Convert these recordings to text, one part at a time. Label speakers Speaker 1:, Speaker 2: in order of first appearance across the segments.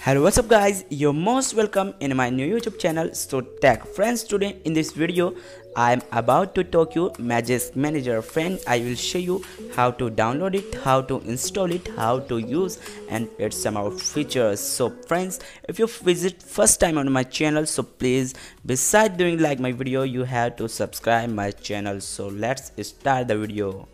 Speaker 1: Hello what's up guys? You're most welcome in my new youtube channel so tech friends today in this video I am about to talk you Magisk Manager friend. I will show you how to download it how to install it how to use and its some out features. So friends if you visit first time on my channel so please beside doing like my video you have to subscribe my channel. So let's start the video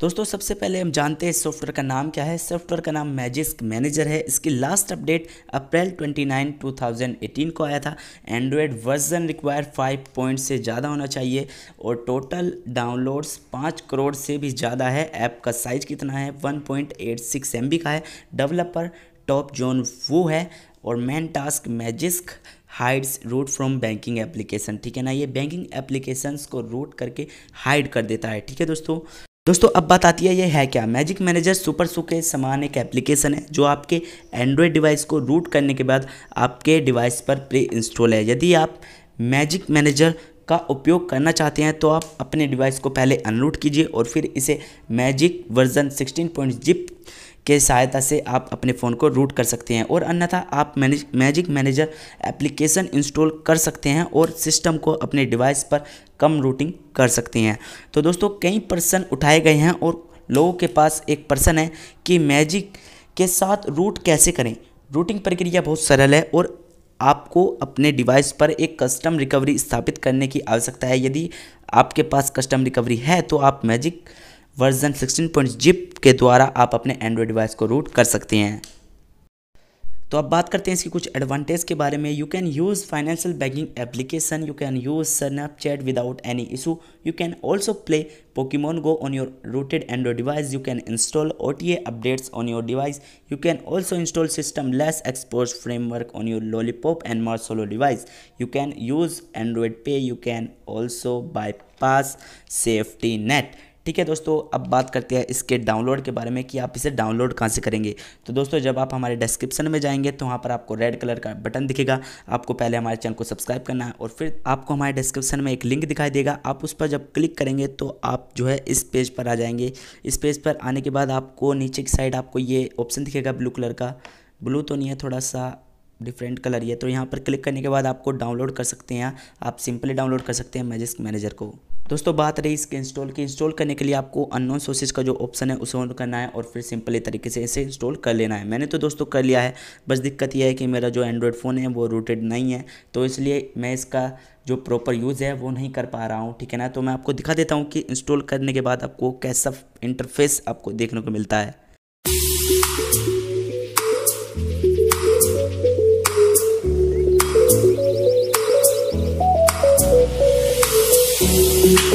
Speaker 1: दोस्तों, सबसे पहले हम जानते हैं software का नाम क्या है। सॉफ्टवेयर का नाम मैजिस्क मैनेजर है। इसकी लास्ट अपडेट अप्रैल 29 2018 को आया था। एंड्रॉयड वर्जन रिक्वायर 5 पॉइंट से ज़्यादा होना चाहिए और टोटल डाउनलोड्स 5 करोड़ से भी ज़्यादा है। ऐप का साइज़ कितना है? 1.86 पॉइंट का है। डेवलपर टॉप जोन वो है और main task Magisk hides root from banking application ठीक है ना? ये बैंकिंग एप्लीकेशंस को रूट करके हाइड कर देता है, ठीक है दोस्तों? दोस्तों, अब बात आती है, ये है क्या? मैजिक मैनेजर सुपर सू के समान एक एप्लीकेशन है, जो आपके एंड्रॉयड डिवाइस को रूट करने के बाद आपके डिवाइस पर प्री इंस्टॉल है। यदि आप मैजिक मैनेजर का उपयोग करना चाहते हैं तो आप अपने डिवाइस को पहले अनरूट कीजिए और फिर इसे मैजिक वर्जन 16 पॉइंट जिप के सहायता से आप अपने फ़ोन को रूट कर सकते हैं और अन्यथा आप manage magic manager application install कर सकते हैं और सिस्टम को अपने डिवाइस पर कम रूटिंग कर सकते हैं। तो दोस्तों, कई पर्सन उठाए गए हैं और लोगों के पास एक पर्सन है कि मैजिक के साथ रूट कैसे करें। रूटिंग प्रक्रिया बहुत सरल है और आपको अपने डिवाइस पर एक कस्टम रिकवरी स्थापित करने की आवश्यकता है। यदि आपके पास कस्टम रिकवरी है तो आप मैजिक वर्जन 16 पॉइंट जिप के द्वारा आप अपने एंड्रॉयड डिवाइस को रूट कर सकते हैं। तो अब बात करते हैं इसकी कुछ एडवांटेज के बारे में। You can use financial banking application you can use Snapchat without any issue you can also play Pokemon Go on your rooted Android device you can install O T A updates on your device you can also install systemless Xposed framework on your Lollipop and Marshmallow device you can use Android Pay you can also bypass safety net ठीक है दोस्तों, अब बात करते हैं इसके download के बारे में कि आप इसे डाउनलोड कहाँ से करेंगे। तो दोस्तों, जब आप हमारे डिस्क्रिप्शन में जाएँगे तो वहाँ पर आपको रेड कलर का बटन दिखेगा। आपको पहले हमारे चैनल को सब्सक्राइब करना है और फिर आपको हमारे डिस्क्रिप्शन में एक लिंक दिखाई देगा। आप उस पर जब क्लिक करेंगे तो आप जो है इस पेज पर आ जाएँगे। इस पेज पर आने के बाद आपको नीचे की साइड आपको ये ऑप्शन दिखेगा ब्लू कलर का। ब्लू तो नहीं है, थोड़ा सा डिफरेंट कलर ये तो यहाँ पर क्लिक करने के बाद आपको डाउनलोड कर सकते हैं। आप सिंपली डाउनलोड कर सकते हैं मैजिस्क मैनेजर को। दोस्तों, बात रही इसके इंस्टॉल की। इंस्टॉल करने के लिए आपको अननोन सोर्सेज का जो ऑप्शन है, उसे ऑन करना है और फिर सिंपली तरीके से इसे इंस्टॉल कर लेना है। मैंने तो दोस्तों कर लिया है, बस दिक्कत यह है कि मेरा जो एंड्रॉयड फ़ोन है, वो रूटेड नहीं है। तो इसलिए मैं इसका जो प्रॉपर यूज़ है, वो नहीं कर पा रहा हूँ, ठीक है ना? तो मैं आपको दिखा देता हूँ कि इंस्टॉल करने के बाद आपको कैसा इंटरफेस आपको देखने को मिलता है। Thank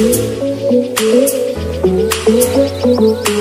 Speaker 1: you.